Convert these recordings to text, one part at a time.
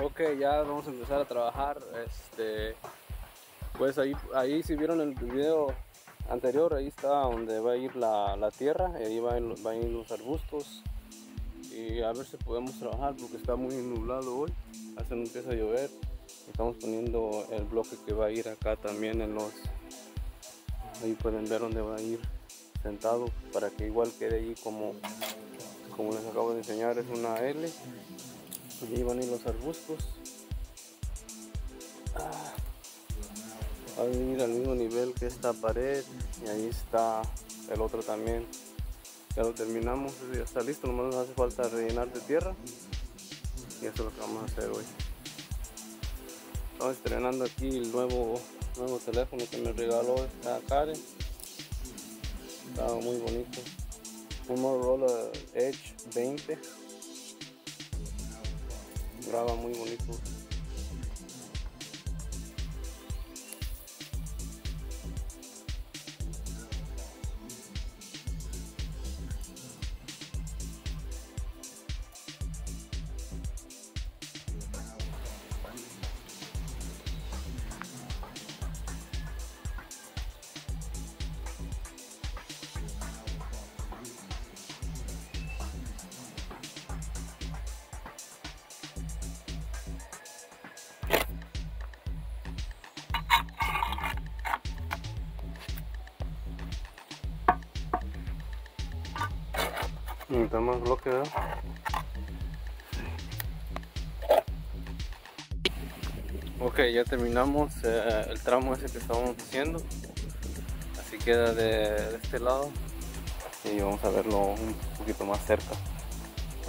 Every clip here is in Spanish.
Ok, ya vamos a empezar a trabajar. Este, pues ahí, ahí si vieron el video anterior, ahí está donde va a ir la, la tierra, ahí van, van a ir los arbustos. Y a ver si podemos trabajar porque está muy nublado hoy. Hace no empieza a llover. Estamos poniendo el bloque que va a ir acá también en los. Ahí pueden ver dónde va a ir sentado para que igual quede ahí como, como les acabo de enseñar, es una L. Ahí van a ir los arbustos. Ah, va a venir al mismo nivel que esta pared y ahí está el otro también. Ya lo terminamos, ya está listo, nomás nos hace falta rellenar de tierra. Y eso es lo que vamos a hacer hoy. Estamos estrenando aquí el nuevo, nuevo teléfono que me regaló esta Karen. Estaba muy bonito. Un Motorola Edge 20. Graba muy bonito. Necesita más bloque. Ok, ya terminamos eh, el tramo ese que estábamos haciendo. Así queda de, este lado. Y vamos a verlo un poquito más cerca.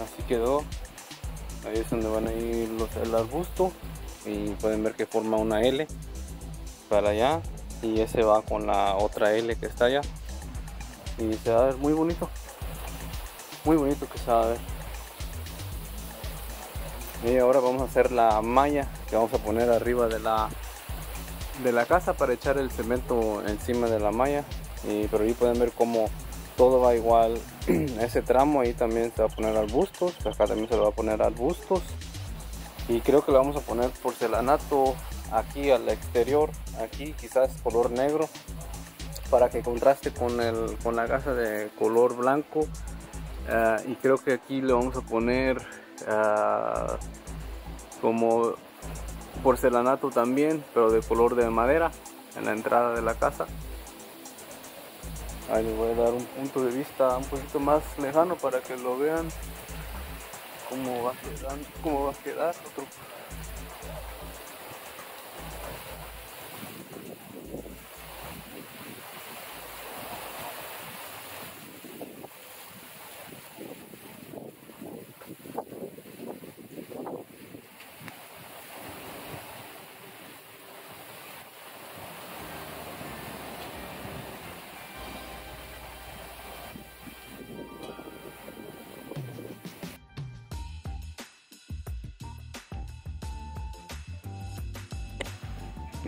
Así quedó. Ahí es donde van a ir el arbusto. Y pueden ver que forma una L para allá. Y ese va con la otra L que está allá. Y se va a ver muy bonito muy bonito que se va a ver. Y ahora vamos a hacer la malla que vamos a poner arriba de la de la casa para echar el cemento encima de la malla. Y pero ahí pueden ver cómo todo va igual ese tramo. Ahí también se va a poner arbustos. Acá también se le va a poner arbustos. Y creo que le vamos a poner porcelanato aquí al exterior aquí quizás color negro para que contraste con el con la casa de color blanco Uh, y creo que aquí le vamos a poner uh, como porcelanato también, pero de color de madera en la entrada de la casa. Ahí les voy a dar un punto de vista un poquito más lejano para que lo vean cómo va a quedar. Cómo va a quedar. Otro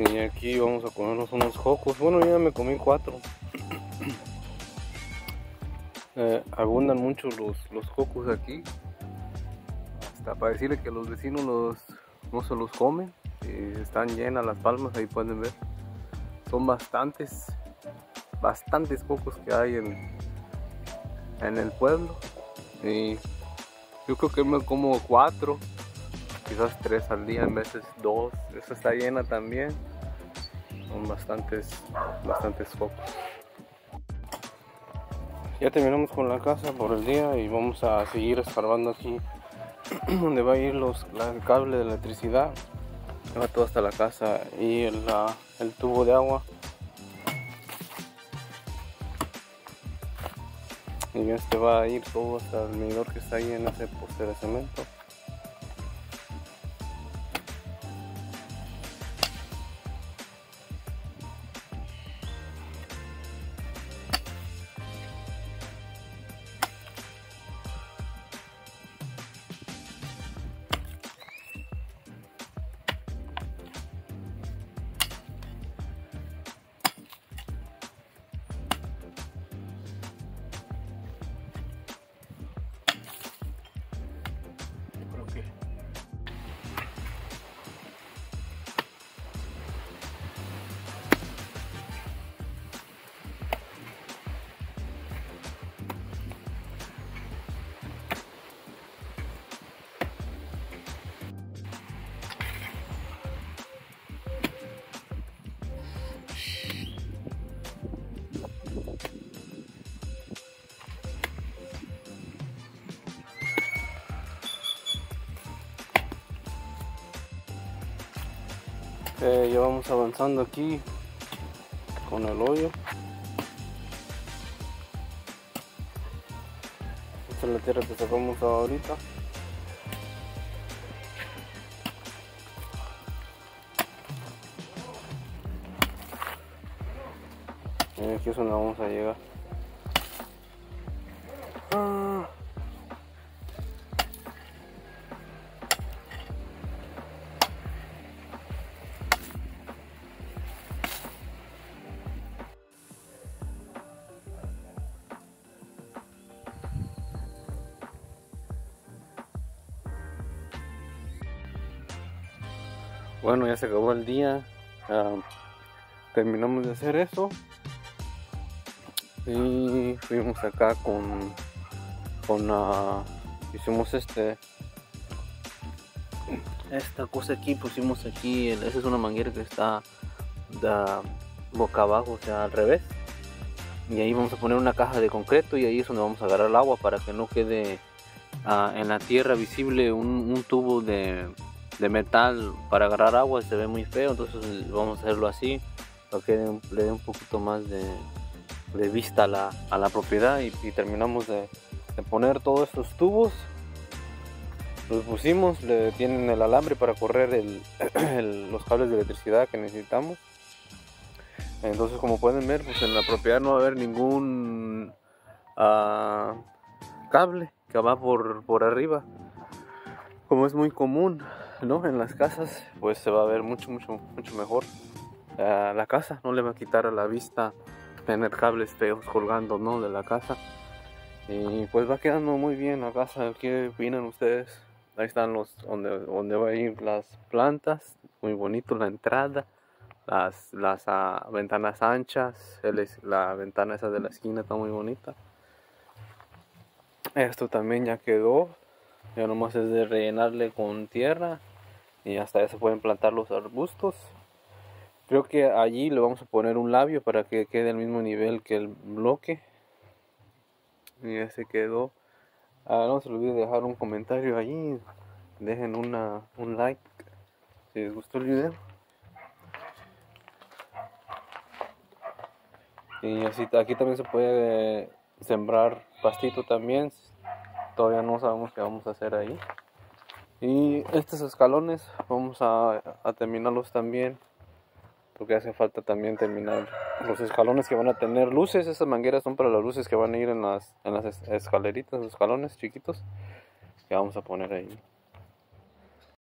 Y aquí vamos a comernos unos cocos. Bueno, ya me comí cuatro. Eh, abundan mucho los, los cocos aquí. Hasta para decirle que los vecinos los, no se los comen. Eh, están llenas las palmas, ahí pueden ver. Son bastantes, bastantes cocos que hay en, en el pueblo. Y yo creo que me como cuatro quizás tres al día, en veces dos. Esta está llena también. Son bastantes, bastantes focos. Ya terminamos con la casa por el día y vamos a seguir escarbando aquí donde va a ir los, el cable de electricidad. Va todo hasta la casa y el, la, el tubo de agua. Y este va a ir todo hasta el medidor que está ahí en ese poste de cemento. Ya vamos avanzando aquí con el hoyo. Esta es la tierra que sacamos ahorita. Y aquí es donde vamos a llegar. Bueno, ya se acabó el día. ah, terminamos de hacer eso. Y fuimos acá con. con ah, hicimos este. Esta cosa aquí, pusimos aquí. el- Esa es una manguera que está boca abajo, o sea, al revés. Y ahí vamos a poner una caja de concreto y ahí es donde vamos a agarrar el agua para que no quede ah, en la tierra visible un, un tubo de, de metal para agarrar agua se ve muy feo, entonces vamos a hacerlo así para que le dé un poquito más de, de vista a la, a la propiedad y, terminamos de, de poner todos estos tubos. Los pusimos, le tienen el alambre para correr el- los cables de electricidad que necesitamos. Entonces como pueden ver, pues en la propiedad no va a haber ningún ah, cable que va por, por arriba. Como es muy común, ¿no? En las casas, pues se va a ver mucho, mucho, mucho mejor a la casa. No le va a quitar a la vista tener cables feos colgando, ¿no? De la casa. Y pues va quedando muy bien la casa. ¿Qué opinan ustedes? Ahí están los donde, donde va a ir las plantas. Muy bonito la entrada. Las, las ah, ventanas anchas. la ventana esa de la esquina está muy bonita. Esto también ya quedó. Ya nomás es de rellenarle con tierra. Y hasta ya se pueden plantar los arbustos. Creo que allí le vamos a poner un labio para que quede al mismo nivel que el bloque. Y ya se quedó. Ah, no se olvide dejar un comentario allí. Dejen una, un like si les gustó el video. Y así aquí también se puede sembrar pastito también. Todavía no sabemos qué vamos a hacer ahí. Y estos escalones vamos a, a terminarlos también. Porque hace falta también terminar los escalones que van a tener luces. Esas mangueras son para las luces que van a ir en las, en las es- escaleritas, los escalones chiquitos que vamos a poner ahí.